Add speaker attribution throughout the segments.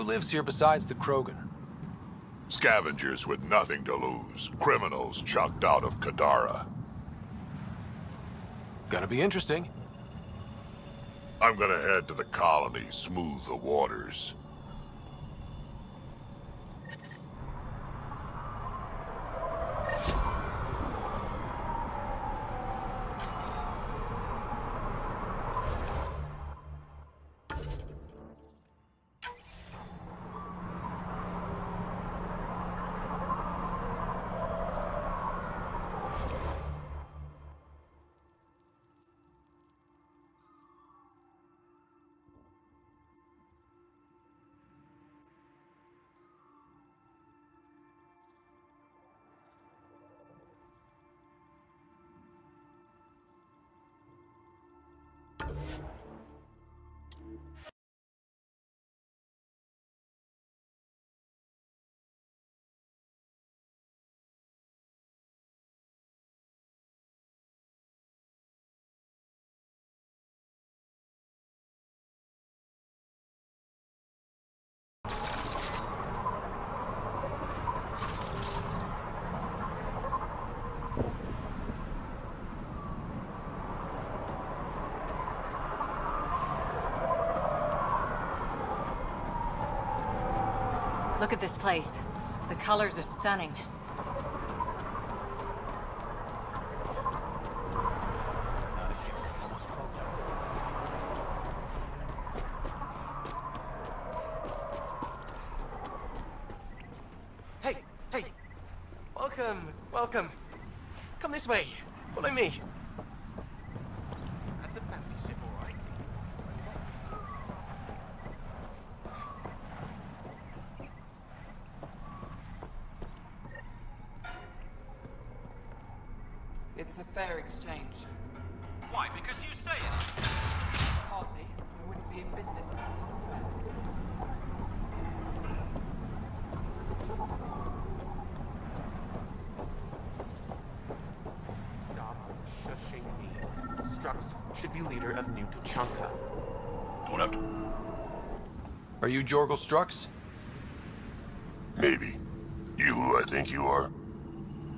Speaker 1: Who lives here besides the Krogan?
Speaker 2: Scavengers with nothing to lose. Criminals chucked out of Kadara.
Speaker 1: Gonna be interesting.
Speaker 2: I'm gonna head to the colony, smooth the waters.
Speaker 3: Look at this place. The colors are stunning.
Speaker 4: Hey, hey! Welcome, welcome. Come this way. Follow me.
Speaker 5: That's a fancy ship, all right.
Speaker 6: It's a fair exchange.
Speaker 5: Why? Because you say it.
Speaker 6: Hardly. I wouldn't be in business.
Speaker 5: Strux should be leader of New Tuchanka.
Speaker 2: Don't have to...
Speaker 1: Are you Jorgal Strux?
Speaker 2: Maybe. You who I think you are?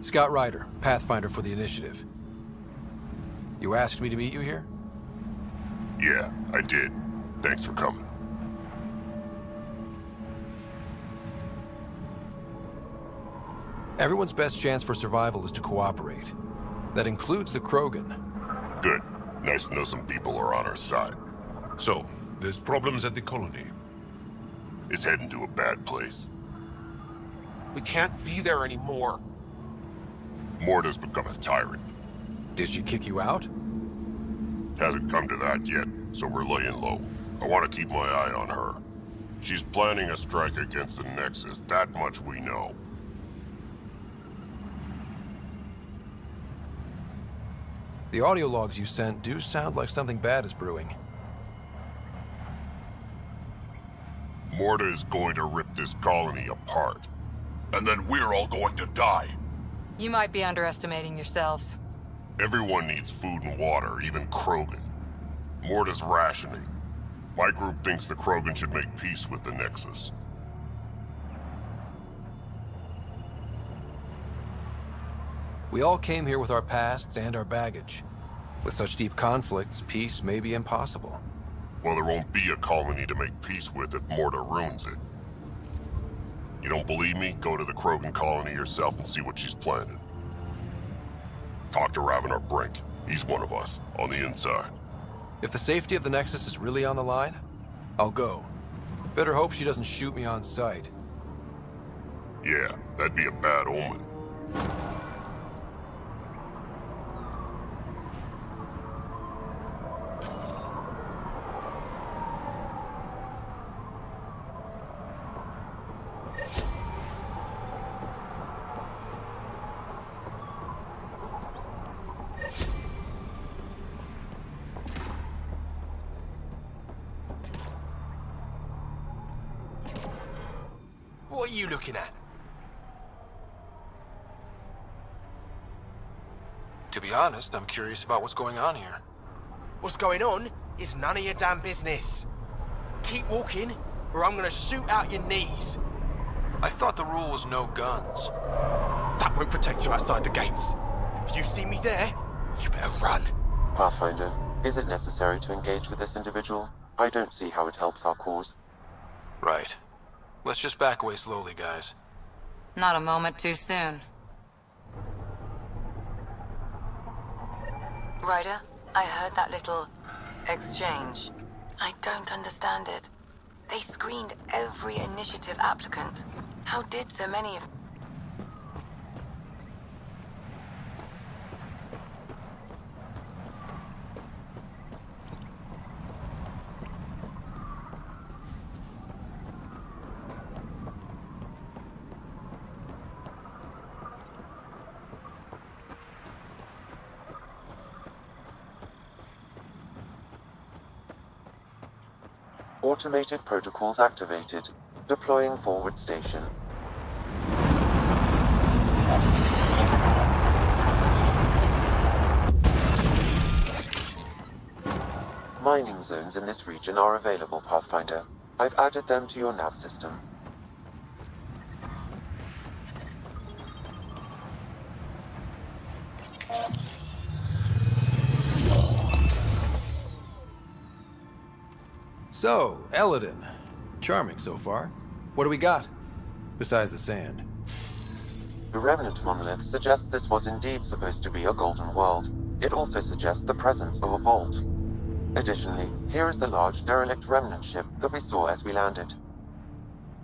Speaker 1: Scott Ryder, Pathfinder for the Initiative. You asked me to meet you here?
Speaker 2: Yeah, I did. Thanks for coming.
Speaker 1: Everyone's best chance for survival is to cooperate. That includes the Krogan.
Speaker 2: Good. Nice to know some people are on our side.
Speaker 7: So, there's problems at the colony.
Speaker 2: It's heading to a bad place.
Speaker 5: We can't be there anymore.
Speaker 2: Morda's become a tyrant.
Speaker 1: Did she kick you out?
Speaker 2: Hasn't come to that yet, so we're laying low. I want to keep my eye on her. She's planning a strike against the Nexus, that much we know.
Speaker 1: The audio logs you sent do sound like something bad is brewing.
Speaker 2: Morda is going to rip this colony apart. And then we're all going to die.
Speaker 3: You might be underestimating yourselves.
Speaker 2: Everyone needs food and water, even Krogan. Morda's rationing. My group thinks the Krogan should make peace with the Nexus.
Speaker 1: We all came here with our pasts and our baggage. With such deep conflicts, peace may be impossible.
Speaker 2: Well, there won't be a colony to make peace with if Morda ruins it. You don't believe me? Go to the Krogan colony yourself and see what she's planning. Talk to Ravenar Brink. He's one of us, on the inside.
Speaker 1: If the safety of the Nexus is really on the line, I'll go. Better hope she doesn't shoot me on sight.
Speaker 2: Yeah, that'd be a bad omen.
Speaker 4: What are you looking at?
Speaker 1: To be honest, I'm curious about what's going on here.
Speaker 4: What's going on is none of your damn business. Keep walking, or I'm gonna shoot out your knees.
Speaker 1: I thought the rule was no guns.
Speaker 4: That won't protect you outside the gates. If you see me there, you better run.
Speaker 8: Pathfinder, is it necessary to engage with this individual? I don't see how it helps our cause.
Speaker 1: Right. Let's just back away slowly, guys.
Speaker 3: Not a moment too soon.
Speaker 9: Ryder, I heard that little exchange. I don't understand it. They screened every initiative applicant. How did so many of...
Speaker 8: Automated protocols activated. Deploying forward station. Mining zones in this region are available, Pathfinder. I've added them to your nav system.
Speaker 1: So, Elaaden. Charming so far. What do we got? Besides the sand.
Speaker 8: The Remnant monolith suggests this was indeed supposed to be a golden world. It also suggests the presence of a vault. Additionally, here is the large derelict remnant ship that we saw as we landed.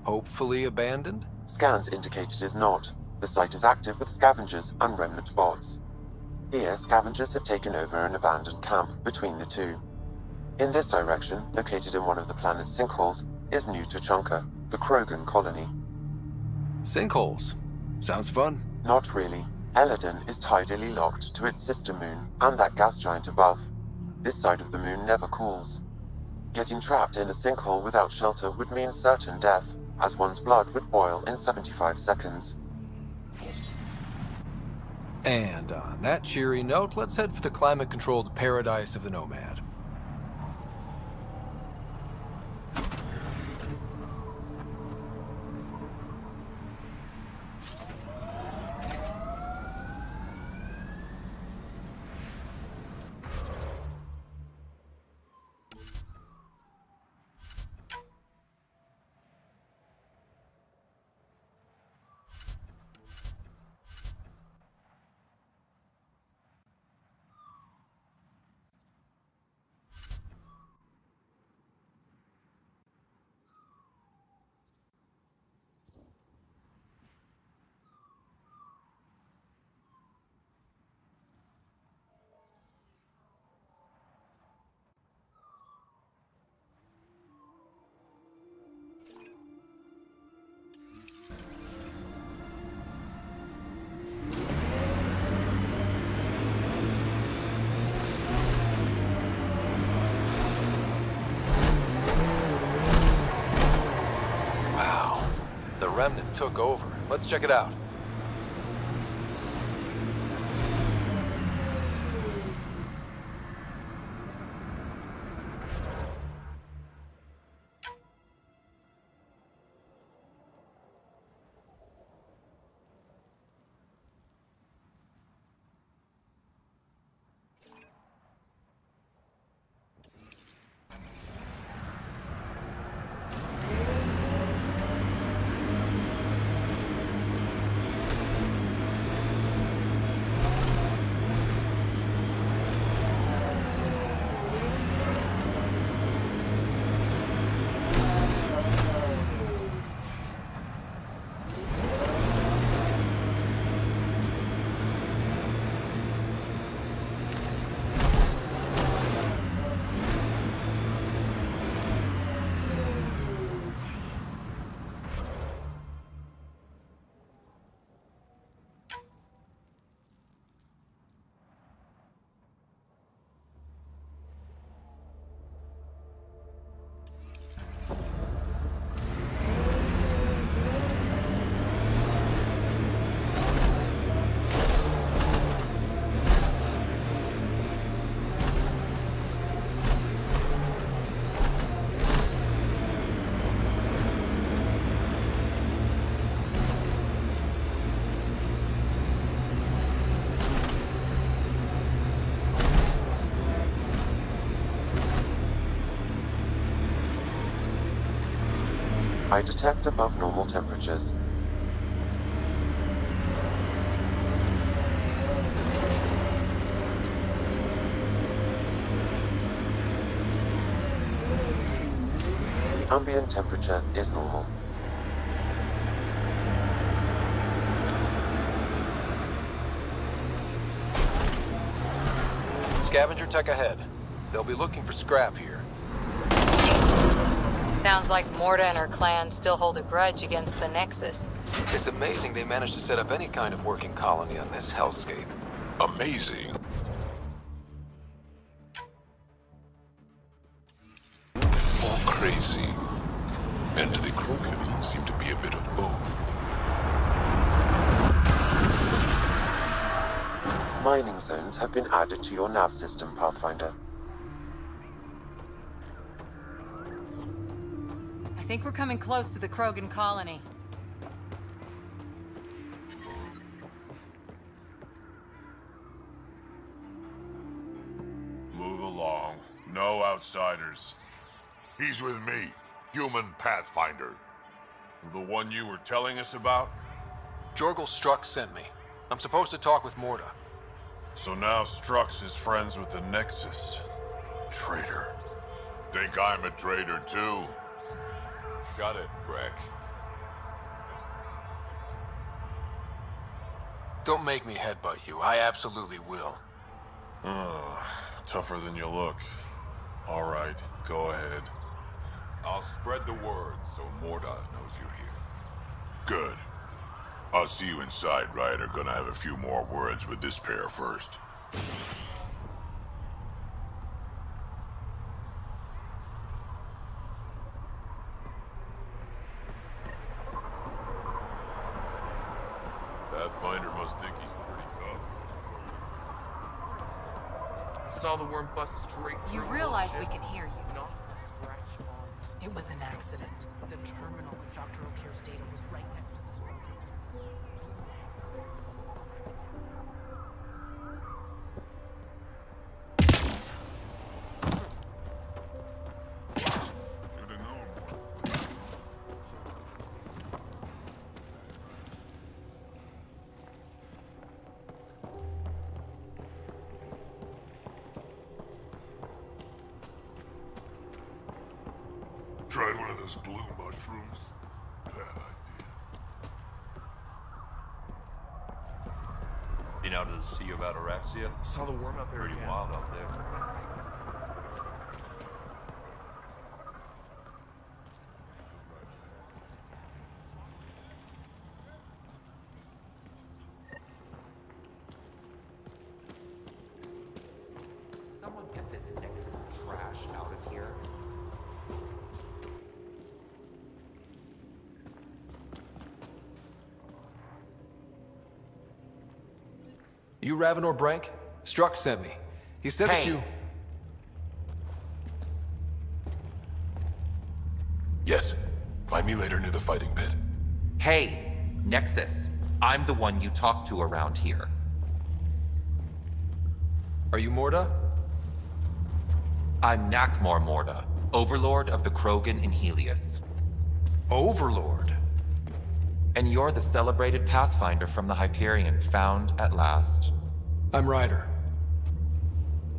Speaker 1: Hopefully abandoned?
Speaker 8: Scans indicate it is not. The site is active with scavengers and remnant bots. Here, scavengers have taken over an abandoned camp between the two. In this direction, located in one of the planet's sinkholes, is New Tuchanka, the Krogan colony.
Speaker 1: Sinkholes. Sounds fun.
Speaker 8: Not really. Elaaden is tidally locked to its sister moon and that gas giant above. This side of the moon never cools. Getting trapped in a sinkhole without shelter would mean certain death, as one's blood would boil in 75 seconds.
Speaker 1: And on that cheery note, let's head for the climate-controlled paradise of the Nomad. Remnant took over. Let's check it out.
Speaker 8: I detect above normal temperatures. The ambient temperature is normal.
Speaker 1: Scavenger tech ahead. They'll be looking for scrap here.
Speaker 3: Sounds like Morda and her clan still hold a grudge against the Nexus.
Speaker 1: It's amazing they managed to set up any kind of working colony on this hellscape.
Speaker 7: Amazing. Or crazy. And the Krogan seem to be a bit of both.
Speaker 8: Mining zones have been added to your nav system, Pathfinder.
Speaker 3: Think we're coming close to the Krogan colony.
Speaker 7: Move along. No outsiders.
Speaker 2: He's with me, human Pathfinder.
Speaker 7: The one you were telling us about?
Speaker 1: Jorgal Strux sent me. I'm supposed to talk with Morda.
Speaker 7: So now Strux is friends with the Nexus. Traitor.
Speaker 2: Think I'm a traitor too?
Speaker 7: Shut it, Breck.
Speaker 1: Don't make me headbutt you. I absolutely will.
Speaker 7: Uh, tougher than you look. All right, go ahead.
Speaker 2: I'll spread the word so Morda knows you're here. Good. I'll see you inside, Ryder. Gonna have a few more words with this pair first. Pathfinder must think he's pretty tough.
Speaker 5: Saw the worm bust straight
Speaker 3: You realize we can hear you.
Speaker 5: Not a scratch on.
Speaker 10: It was an accident. The terminal with Dr. O'Keefe's data was right next
Speaker 2: Tried one of those blue mushrooms? Bad idea.
Speaker 11: Been out of the Sea of Ataraxia?
Speaker 5: Saw the worm out there
Speaker 11: Pretty
Speaker 5: again.
Speaker 11: wild out there.
Speaker 5: Someone get this Nexus trash out of here.
Speaker 1: You Ravenor Brank? Strux sent me. He said that
Speaker 5: Hey.
Speaker 1: you...
Speaker 7: Yes. Find me later near the fighting pit.
Speaker 12: Hey, Nexus. I'm the one you talk to around here.
Speaker 1: Are you Morda?
Speaker 12: I'm Nakmor Morda, Overlord of the Krogan in Heleus.
Speaker 1: Overlord?
Speaker 12: And you're the celebrated Pathfinder from the Hyperion, found at last.
Speaker 1: I'm Ryder.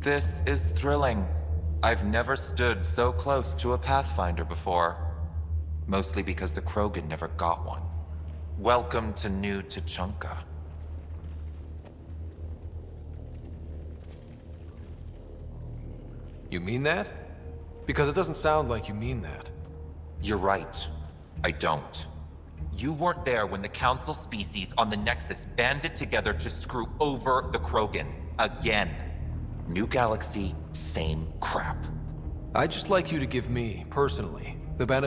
Speaker 12: This is thrilling. I've never stood so close to a Pathfinder before. Mostly because the Krogan never got one. Welcome to New Tuchanka.
Speaker 1: You mean that? Because it doesn't sound like you mean that.
Speaker 12: You're right. I don't. You weren't there when the Council species on the Nexus banded together to screw over the Krogan. Again. New galaxy, same crap.
Speaker 1: I'd just like you to give me, personally, the benefit